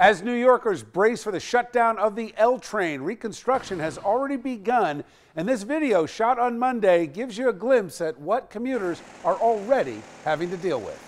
As New Yorkers brace for the shutdown of the L train, reconstruction has already begun, and this video shot on Monday gives you a glimpse at what commuters are already having to deal with.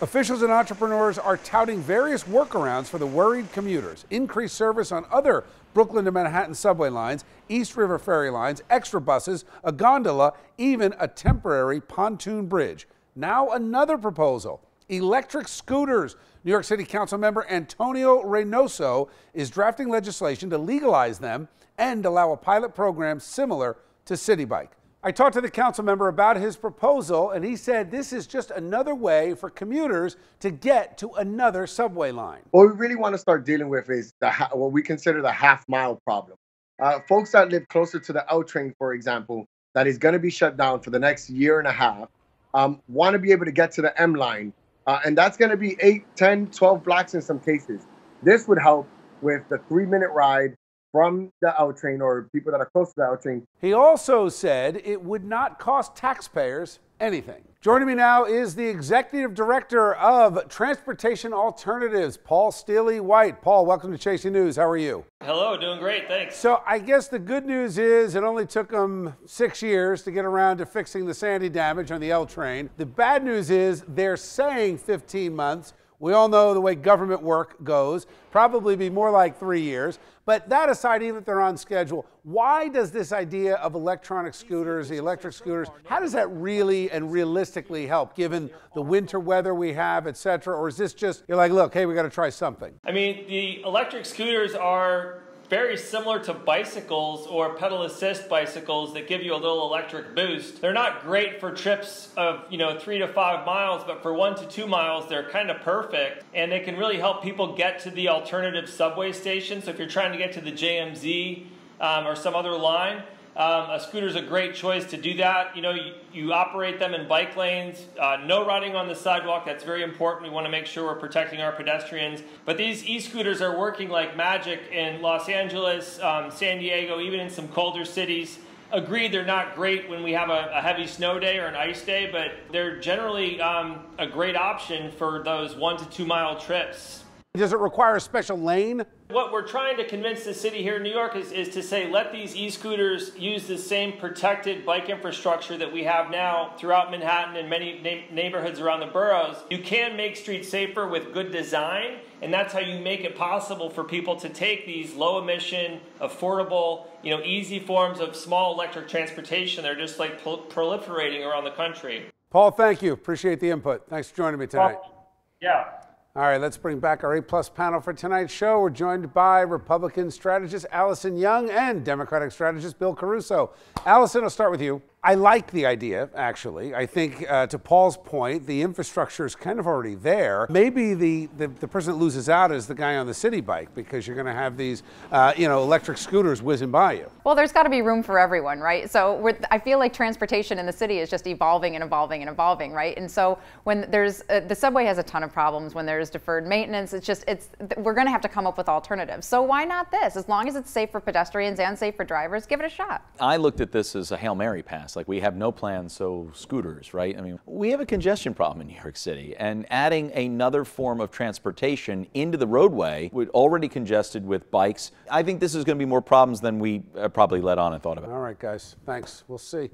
Officials and entrepreneurs are touting various workarounds for the worried commuters. Increased service on other Brooklyn to Manhattan subway lines, East River ferry lines, extra buses, a gondola, even a temporary pontoon bridge. Now another proposal electric scooters. New York City Council member Antonio Reynoso is drafting legislation to legalize them and allow a pilot program similar to Citi Bike. I talked to the council member about his proposal, and he said this is just another way for commuters to get to another subway line. What we really want to start dealing with is the what we consider the half mile problem. Uh, folks that live closer to the L train, for example, that is going to be shut down for the next year and a half, um, want to be able to get to the M line uh, and that's going to be 8, 10, 12 blocks in some cases. This would help with the three minute ride from the L train or people that are close to the L train. He also said it would not cost taxpayers anything. Joining me now is the executive director of Transportation Alternatives, Paul Steely White. Paul, welcome to Chasing News. How are you? Hello, doing great, thanks. So I guess the good news is it only took them six years to get around to fixing the Sandy damage on the L train. The bad news is they're saying 15 months. We all know the way government work goes, probably be more like three years. But that aside, even if they're on schedule, why does this idea of electronic scooters, the electric scooters, how does that really and realistically help given the winter weather we have, et cetera? Or is this just, you're like, look, hey, we got to try something? I mean, the electric scooters are very similar to bicycles or pedal assist bicycles that give you a little electric boost. They're not great for trips of, you know, three to five miles, but for one to two miles, they're kind of perfect. And they can really help people get to the alternative subway station. So if you're trying to get to the JMZ um, or some other line, um, a scooter is a great choice to do that. You know, you, you operate them in bike lanes, uh, no riding on the sidewalk. That's very important. We want to make sure we're protecting our pedestrians. But these e-scooters are working like magic in Los Angeles, um, San Diego, even in some colder cities. Agreed, they're not great when we have a, a, heavy snow day or an ice day, but they're generally um, a great option for those one to two mile trips. Does it require a special lane? What we're trying to convince the city here in New York is, is to say let these e-scooters use the same protected bike infrastructure that we have now throughout Manhattan and many na neighborhoods around the boroughs. You can make streets safer with good design, and that's how you make it possible for people to take these low emission, affordable, you know, easy forms of small electric transportation. They're just like proliferating around the country. Paul, thank you. Appreciate the input. Thanks for joining me tonight. Well, yeah. All right, let's bring back our A plus panel for tonight's show. We're joined by Republican strategist Allison Young and Democratic strategist Bill Caruso. Allison, I'll start with you. I like the idea, actually. I think, uh, to Paul's point, the infrastructure is kind of already there. Maybe the, the, the, person that loses out is the guy on the Citi Bike because you're going to have these, uh, you know, electric scooters whizzing by you. Well, there's got to be room for everyone, right? So I feel like transportation in the city is just evolving and evolving and evolving, right? And so when there's, uh, the subway has a ton of problems when there's deferred maintenance. It's just, it's, we're going to have to come up with alternatives. So why not this? As long as it's safe for pedestrians and safe for drivers, give it a shot. I looked at this as a Hail Mary pass. Like we have no plans, so scooters, right? I mean, we have a congestion problem in New York City, and adding another form of transportation into the roadway, would already congested with bikes, I think this is going to be more problems than we uh, probably let on and thought about. All right, guys. Thanks. We'll see.